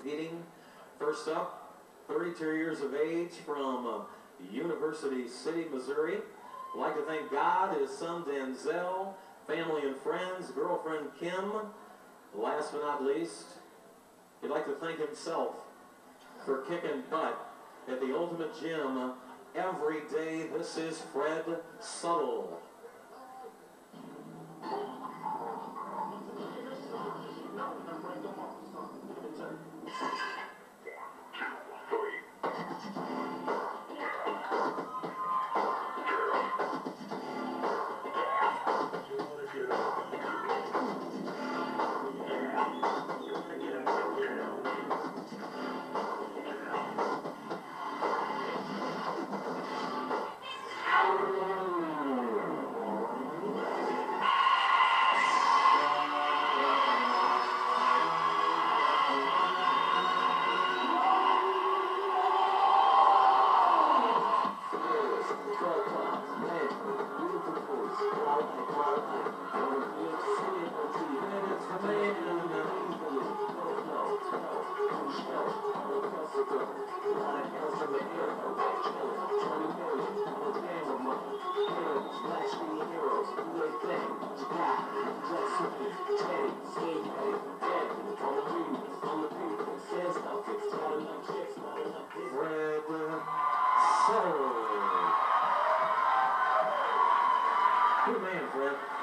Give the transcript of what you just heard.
competing. First up, 32 years of age from uh, University City, Missouri. I'd like to thank God, his son Denzel, family and friends, girlfriend Kim. Last but not least, he'd like to thank himself for kicking butt at the Ultimate Gym every day. This is Fred Suttle. Thank you. Good.